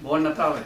Buon Natale!